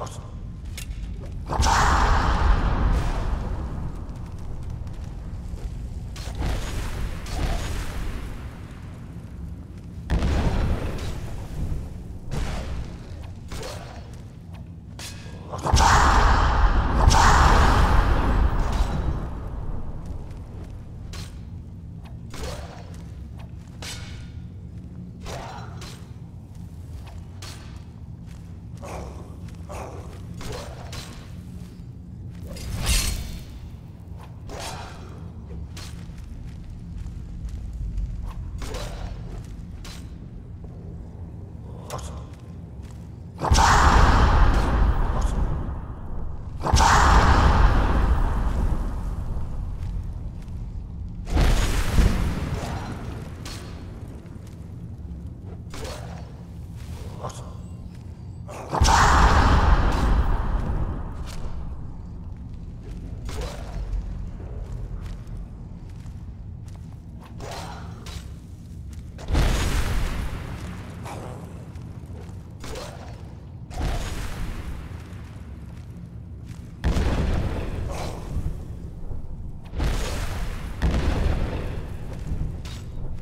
olsun.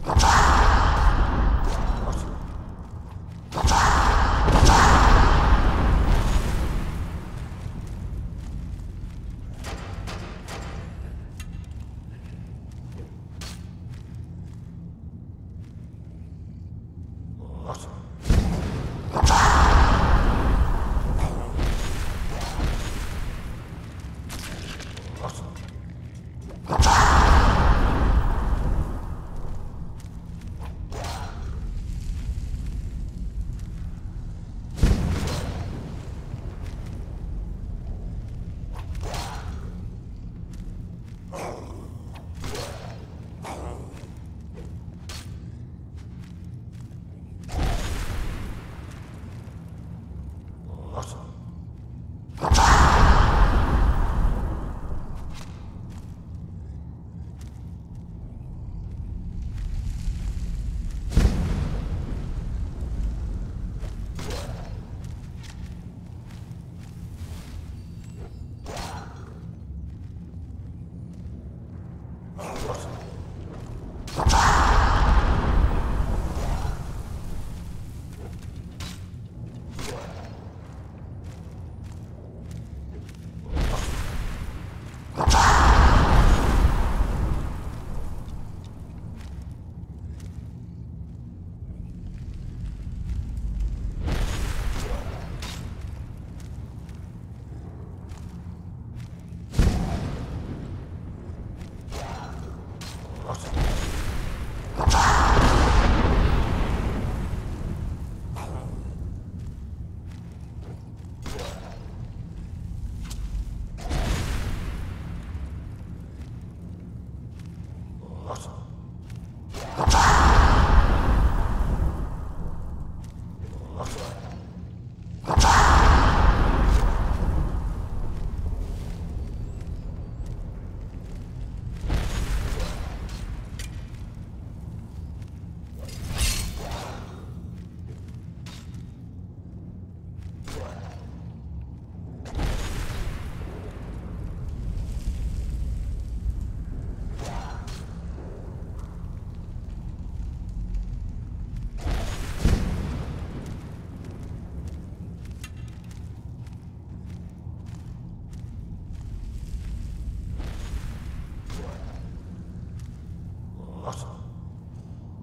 you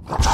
Here we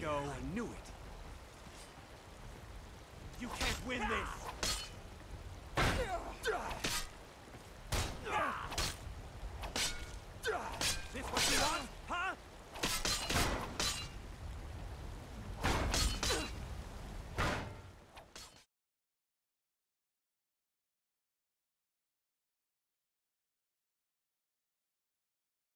go. I knew it. You can't win this.